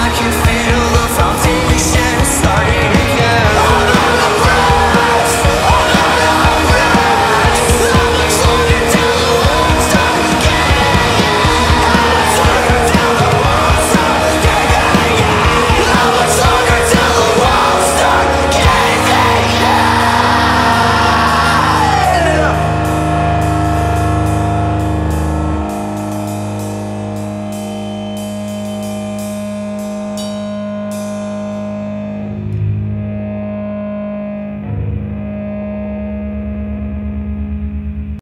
I can